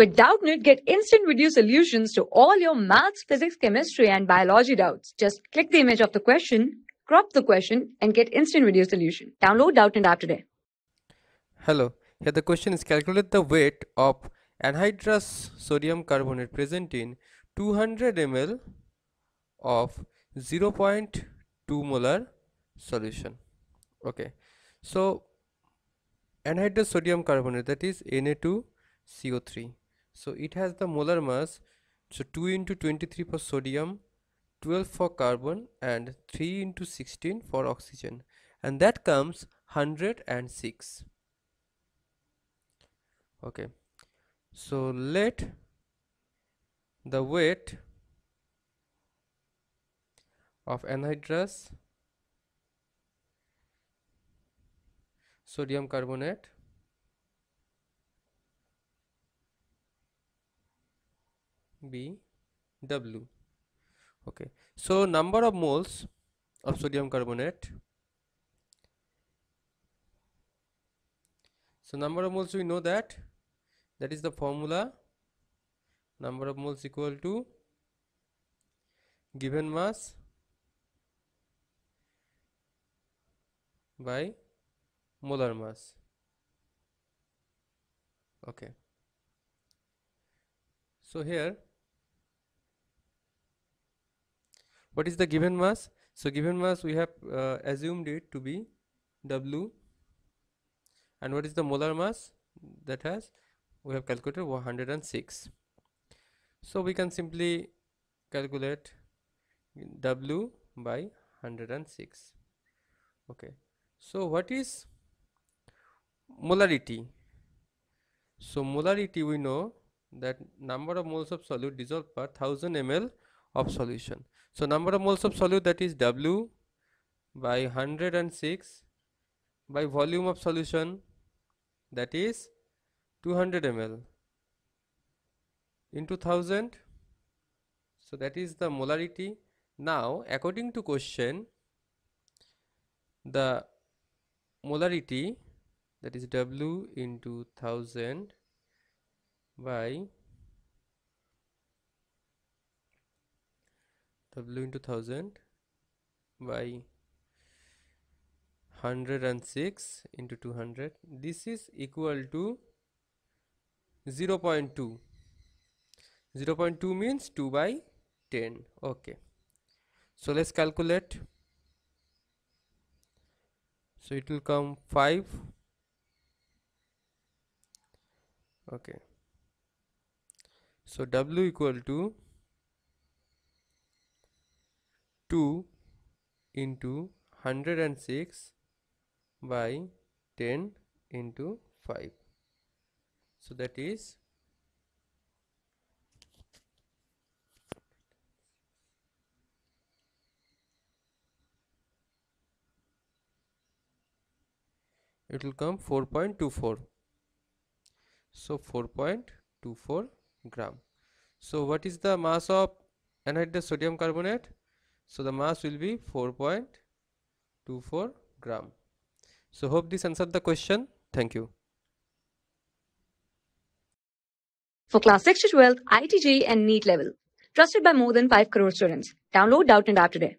With Doubtnut, get instant video solutions to all your maths, physics, chemistry, and biology doubts. Just click the image of the question, crop the question, and get instant video solution. Download Doubtnut app today. Hello, here the question is calculate the weight of anhydrous sodium carbonate present in 200 ml of 0.2 molar solution. Okay, so anhydrous sodium carbonate that is Na2CO3 so it has the molar mass. So 2 into 23 for sodium 12 for carbon and 3 into 16 for oxygen. And that comes 106 okay. So let the weight of anhydrous sodium carbonate be W. Okay. So number of moles of sodium carbonate. So number of moles we know that. That is the formula. Number of moles equal to given mass by molar mass. Okay. So here what is the given mass? So given mass we have uh, assumed it to be w. And what is the molar mass? That has we have calculated 106 so we can simply calculate w by 106 okay. So what is molarity? So molarity we know that number of moles of solute dissolved per 1000 ml of solution. So number of moles of solute that is w by 106 by volume of solution that is 200 ml into 1000 so that is the molarity. Now according to question the molarity that is W into 1000 by W into 1000 by 106 into 200 this is equal to 0 0.2 0 0.2 means 2 by 10 okay. So let's calculate. So it will come 5 okay. So w equal to 2 into 106 by 10 into 5 so that is it will come 4.24 so 4.24 gram. So what is the mass of anhydrous sodium carbonate so the mass will be 4.24 gram so hope this answered the question thank you For class 6 to 12, IIT JEE and NEET level. Trusted by more than 5 crore students. Download Doubtnut app today.